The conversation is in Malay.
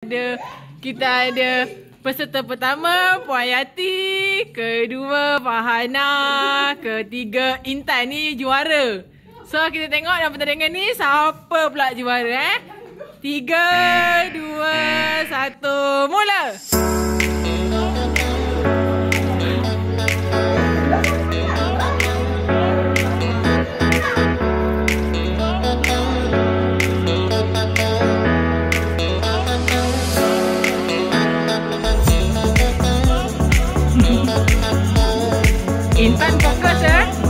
ada kita ada peserta pertama Puan Yati, kedua Fahana, ketiga Intan ni juara. So kita tengok dalam pertandingan ni siapa pula juara eh? Tiga, dua, satu, mula! Intan fokus eh.